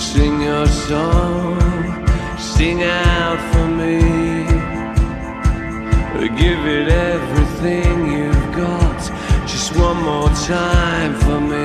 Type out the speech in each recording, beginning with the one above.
Sing your song, sing out for me. Give it everything you've got, just one more time for me.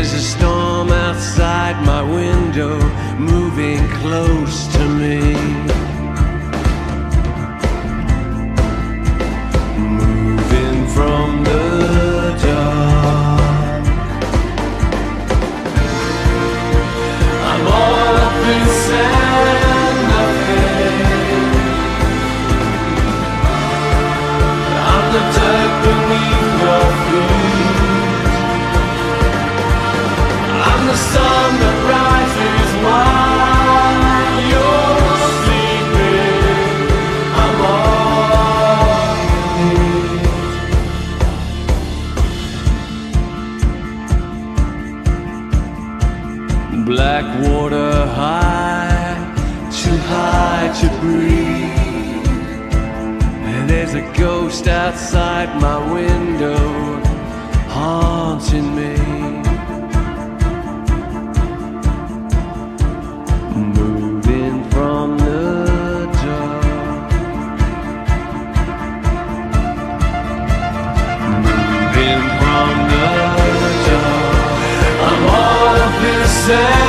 There's a storm outside my window, moving close to me. Black water high, too high to breathe. And There's a ghost outside my window haunting me. Moving from the dark. Moving from the dark. I'm all of this.